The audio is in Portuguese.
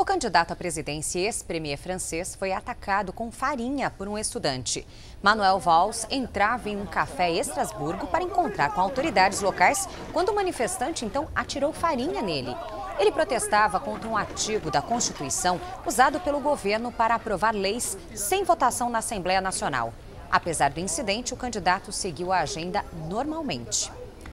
O candidato à presidência ex-premier francês foi atacado com farinha por um estudante. Manuel Valls entrava em um café em Estrasburgo para encontrar com autoridades locais quando o manifestante então atirou farinha nele. Ele protestava contra um artigo da Constituição usado pelo governo para aprovar leis sem votação na Assembleia Nacional. Apesar do incidente, o candidato seguiu a agenda normalmente.